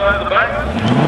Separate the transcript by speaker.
Speaker 1: Ausreise bei.